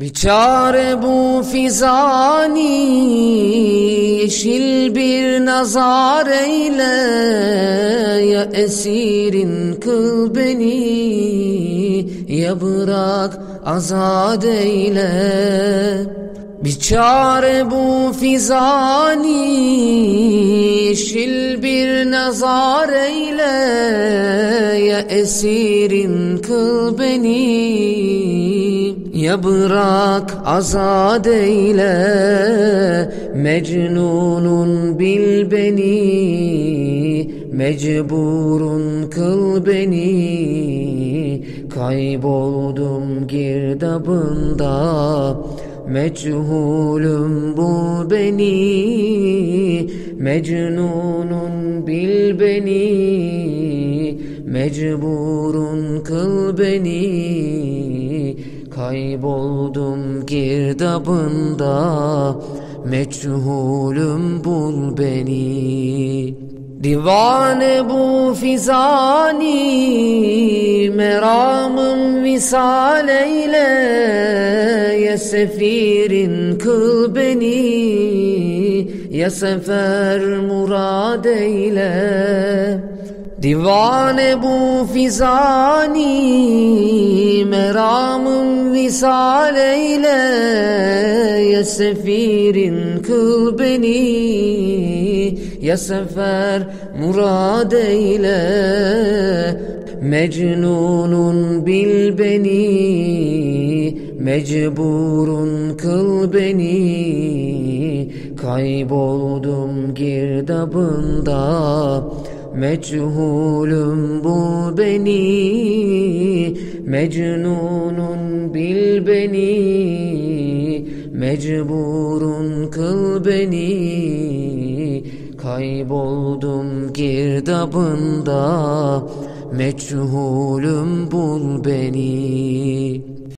Bir çare bu fizani Yeşil bir nazar eyle Ya esirin kıl beni Ya bırak azad eyle. Bir çare bu fizani Yeşil bir nazar eyle Ya esirin kıl beni ya bırak azad eyle. Mecnunun bil beni Mecburun kıl beni. Kayboldum girdabında Meçhulüm bul beni. Mecnunun bil beni Mecburun kıl beni. Kayboldum girdabında. Meçhulüm bul beni. Divane bu fizani. Meramım visal eyle. Ya sefirin kıl beni. Ya sefer murad eyle Divane bu fizani Meramım visal eyle Ya sefirin kıl beni Ya sefer murad eyle. Mecnunun bil beni Mecburun kıl beni. Kayboldum girdabında Meçhulüm bul beni Mecnunun bil beni Mecburun kıl beni. Kayboldum girdabında Meçhulüm bul beni